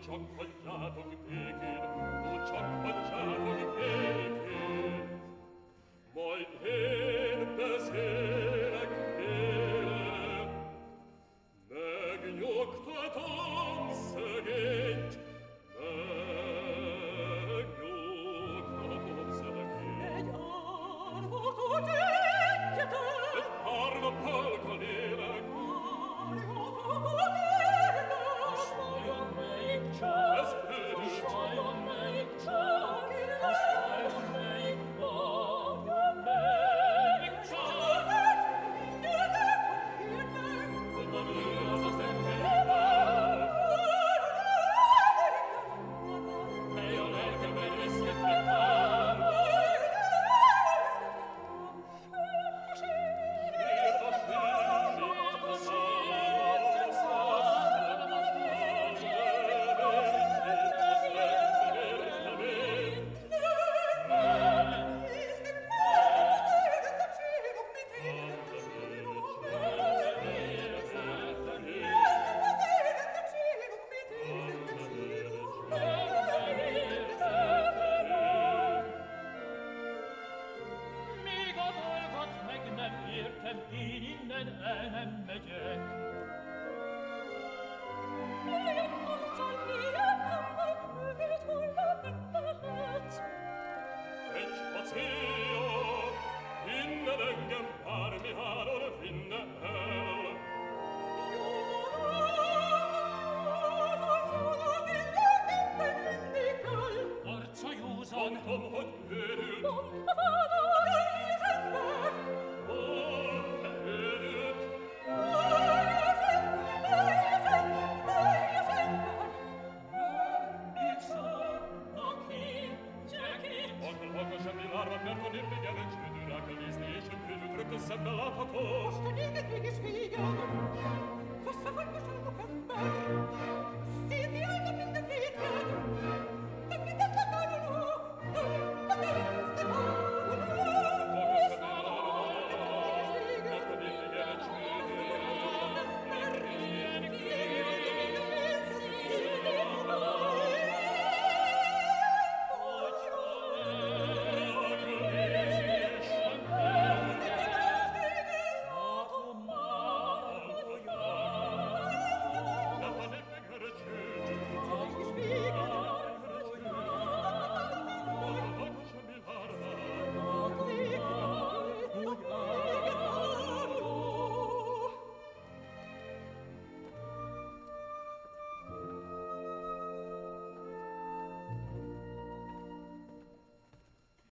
ciò cogliato che peche, o ciò cogliato che peche, en enem meget hätte es am Belafator. Hast du nie mit mir? Was verfolgt du schon